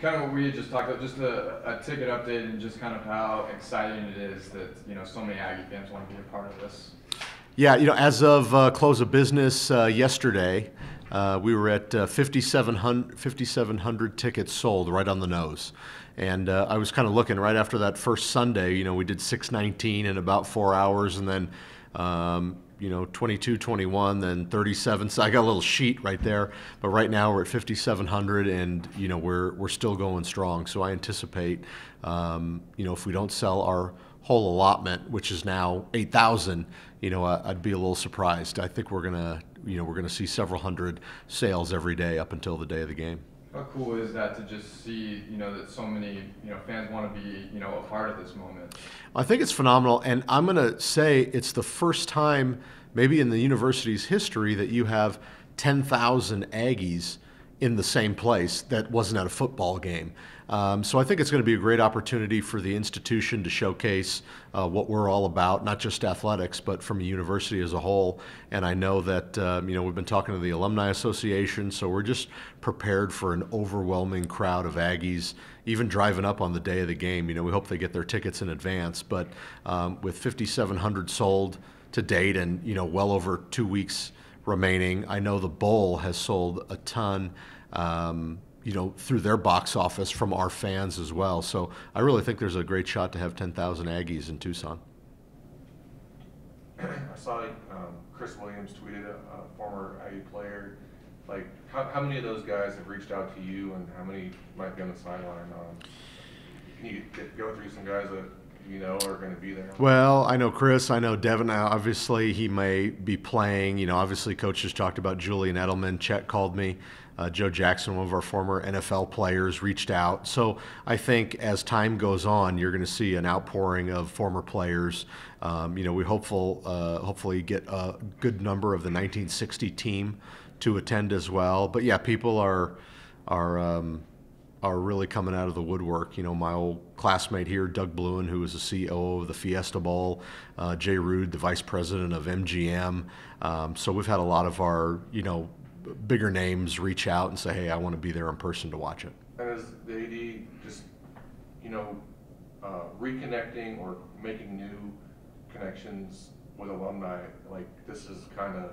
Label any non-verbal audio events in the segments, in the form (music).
kind of what we had just talked about, just a, a ticket update and just kind of how exciting it is that you know so many Aggie fans want to be a part of this. Yeah, you know, as of uh, close of business uh, yesterday, uh, we were at uh, 5,700, 5,700 tickets sold right on the nose. And uh, I was kind of looking right after that first Sunday, you know, we did 619 in about four hours and then, um, you know, 22, 21, then 37. So I got a little sheet right there. But right now we're at 5,700 and, you know, we're, we're still going strong. So I anticipate, um, you know, if we don't sell our whole allotment, which is now 8,000, you know, I'd be a little surprised. I think we're going to, you know, we're going to see several hundred sales every day up until the day of the game. How cool is that to just see, you know, that so many, you know, fans want to be, you know, a part of this moment? I think it's phenomenal, and I'm going to say it's the first time, maybe in the university's history, that you have 10,000 Aggies in the same place that wasn't at a football game. Um, so I think it's going to be a great opportunity for the institution to showcase uh, what we're all about, not just athletics, but from a university as a whole. And I know that um, you know we've been talking to the alumni association, so we're just prepared for an overwhelming crowd of Aggies. Even driving up on the day of the game, you know, we hope they get their tickets in advance. But um, with 5,700 sold to date, and you know, well over two weeks remaining. I know the Bowl has sold a ton. Um, you know, through their box office from our fans as well. So I really think there's a great shot to have 10,000 Aggies in Tucson. I saw um, Chris Williams tweeted a, a, former Aggie player. Like, how, how many of those guys have reached out to you, and how many might be on the sideline? Um, can you get, go through some guys that you know are going to be there? Well, I know Chris. I know Devin. Obviously, he may be playing. You know, obviously, coaches talked about Julian Edelman. Chet called me. Uh, Joe Jackson, one of our former NFL players, reached out. So I think as time goes on, you're going to see an outpouring of former players. Um, you know, we hopeful uh, hopefully get a good number of the 1960 team to attend as well. But yeah, people are are um, are really coming out of the woodwork. You know, my old classmate here, Doug Bluen, who was the CEO of the Fiesta Bowl, uh, Jay Rude, the vice president of MGM. Um, so we've had a lot of our, you know, bigger names reach out and say, "Hey, I want to be there in person to watch it." And is the AD just, you know, uh, reconnecting or making new connections with alumni? Like this is kind of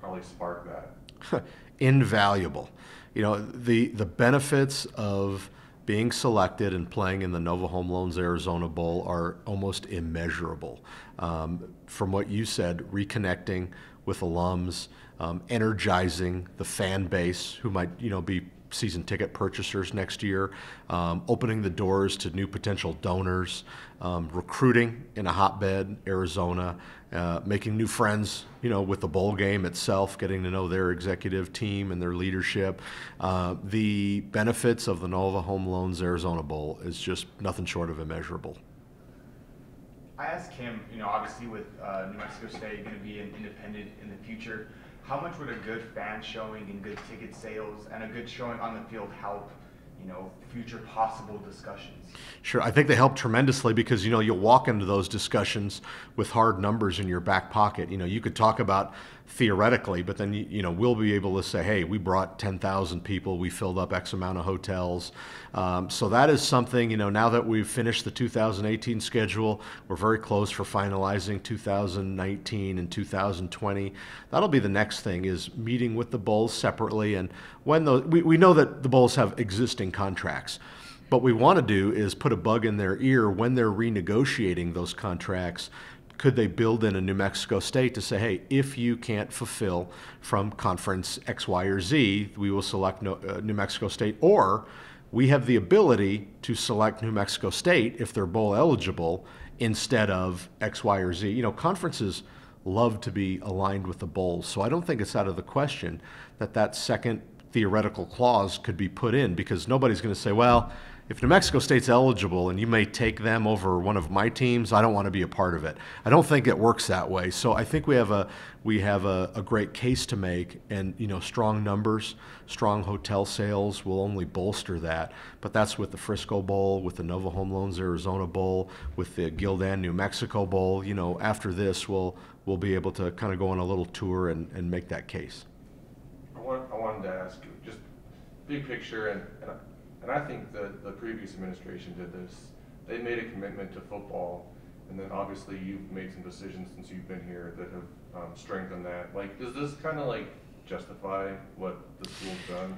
probably sparked that. (laughs) Invaluable. You know, the the benefits of being selected and playing in the Nova Home Loans Arizona Bowl are almost immeasurable. Um, from what you said, reconnecting with alums, um, energizing the fan base who might you know be season ticket purchasers next year, um, opening the doors to new potential donors, um, recruiting in a hotbed, Arizona, uh, making new friends, you know, with the bowl game itself, getting to know their executive team and their leadership. Uh, the benefits of the Nova Home Loans Arizona Bowl is just nothing short of immeasurable. I asked him, you know, obviously with uh, New Mexico State going to be an independent in the future, how much would a good fan showing and good ticket sales and a good showing on the field help you know, future possible discussions? Sure, I think they help tremendously because you know you'll walk into those discussions with hard numbers in your back pocket. You know, you could talk about theoretically, but then you know we'll be able to say, hey, we brought 10,000 people, we filled up X amount of hotels. Um, so that is something you know. Now that we've finished the 2018 schedule, we're very close for finalizing 2019 and 2020. That'll be the next thing is meeting with the Bulls separately, and when those we, we know that the Bulls have existing contracts. What we want to do is put a bug in their ear when they're renegotiating those contracts could they build in a New Mexico state to say, hey, if you can't fulfill from conference X, Y, or Z, we will select uh, New Mexico State, or we have the ability to select New Mexico State if they're bowl eligible instead of X, Y, or Z. You know, conferences love to be aligned with the bowls, so I don't think it's out of the question that that second theoretical clause could be put in because nobody's going to say, well, if New Mexico State's eligible and you may take them over one of my teams, I don't want to be a part of it. I don't think it works that way. So I think we have a we have a, a great case to make, and you know, strong numbers, strong hotel sales will only bolster that. But that's with the Frisco Bowl, with the Nova Home Loans Arizona Bowl, with the Gildan New Mexico Bowl. You know, after this, we'll we'll be able to kind of go on a little tour and, and make that case. Wanted to ask just big picture and, and and I think that the previous administration did this. They made a commitment to football, and then obviously you've made some decisions since you've been here that have um, strengthened that. Like, does this kind of like justify what the school's done?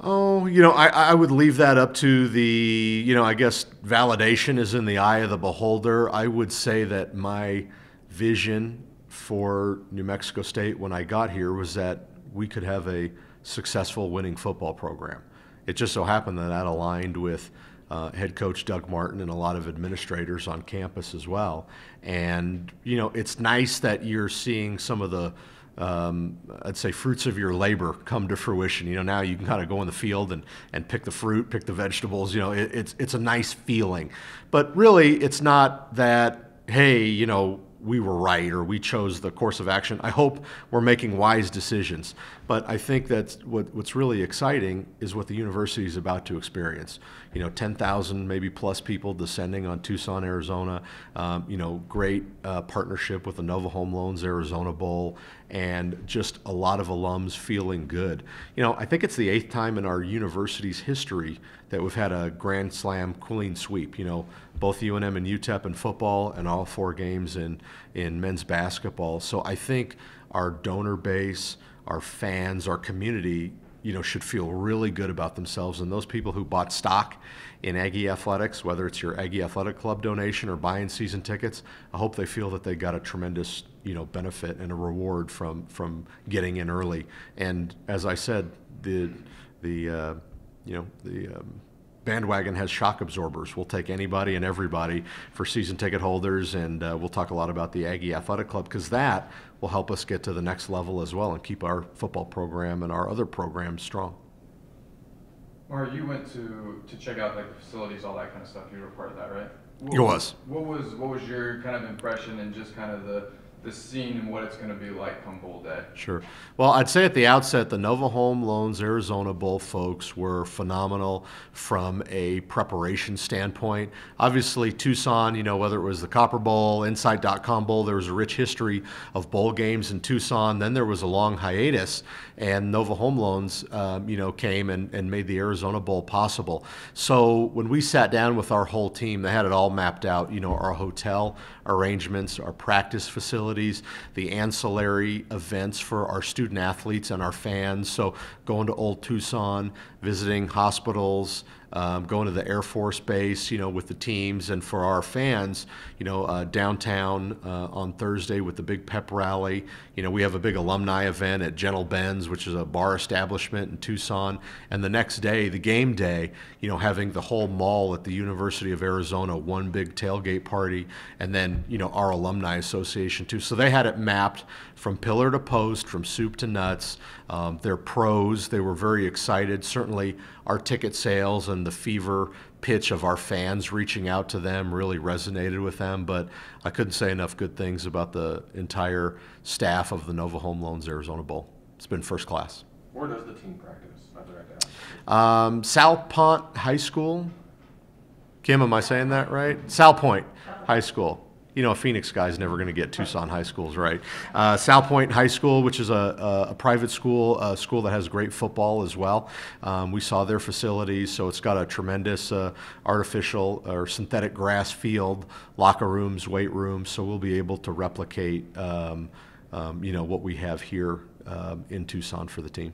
Oh, you know, I, I would leave that up to the, you know, I guess validation is in the eye of the beholder. I would say that my vision for New Mexico State when I got here was that we could have a successful winning football program. It just so happened that that aligned with uh, head coach Doug Martin and a lot of administrators on campus as well. And, you know, it's nice that you're seeing some of the um, I'd say fruits of your labor come to fruition. You know, now you can kind of go in the field and, and pick the fruit, pick the vegetables. You know, it, it's it's a nice feeling, but really, it's not that. Hey, you know, we were right or we chose the course of action. I hope we're making wise decisions. But I think that what, what's really exciting is what the university is about to experience. You know, 10,000 maybe plus people descending on Tucson, Arizona. Um, you know, great uh, partnership with the Nova Home Loans Arizona Bowl, and just a lot of alums feeling good. You know, I think it's the eighth time in our university's history that we've had a Grand Slam clean sweep. You know, both UNM and UTEP in football, and all four games in in men's basketball. So I think our donor base, our fans, our community, you know, should feel really good about themselves. And those people who bought stock in Aggie Athletics, whether it's your Aggie Athletic Club donation or buying season tickets, I hope they feel that they got a tremendous, you know, benefit and a reward from from getting in early. And as I said, the the uh, you know the um, bandwagon has shock absorbers. We'll take anybody and everybody for season ticket holders, and uh, we'll talk a lot about the Aggie Athletic Club because that will help us get to the next level as well and keep our football program and our other programs strong. Or you went to to check out like the facilities, all that kind of stuff. You were part of that, right? What It was. What was what was your kind of impression and just kind of the the scene and what it's going to be like come bowl day? Sure. Well, I'd say at the outset, the Nova Home Loans Arizona Bowl folks were phenomenal from a preparation standpoint. Obviously, Tucson, you know, whether it was the Copper Bowl, Insight.com Bowl, there was a rich history of bowl games in Tucson. Then there was a long hiatus, and Nova Home Loans, um, you know, came and, and made the Arizona Bowl possible. So when we sat down with our whole team, they had it all mapped out, you know, our hotel arrangements, our practice facilities, the ancillary events for our student athletes and our fans. So going to Old Tucson, visiting hospitals, um, going to the Air Force Base, you know, with the teams, and for our fans, you know, uh, downtown uh, on Thursday with the big pep rally. You know, we have a big alumni event at Gentle Ben's, which is a bar establishment in Tucson, and the next day, the game day, you know, having the whole mall at the University of Arizona one big tailgate party, and then you know our alumni association too. So they had it mapped from pillar to post, from soup to nuts. Um, they're pros. They were very excited. Certainly, our ticket sales and the fever pitch of our fans reaching out to them really resonated with them. But I couldn't say enough good things about the entire staff of the Nova Home Loans Arizona Bowl. It's been first class. Where does the team practice? Not that I ask. Um, Salpointe High School. Kim, am I saying that right? South Point High School. You know, a Phoenix guy's never going to get Tucson high schools right. Uh, Salpointe High School, which is a, a, private school, a school that has great football as well. Um, we saw their facilities, so it's got a tremendous uh, artificial or synthetic grass field, locker rooms, weight rooms. So we'll be able to replicate, um, um, you know, what we have here um, in Tucson for the team.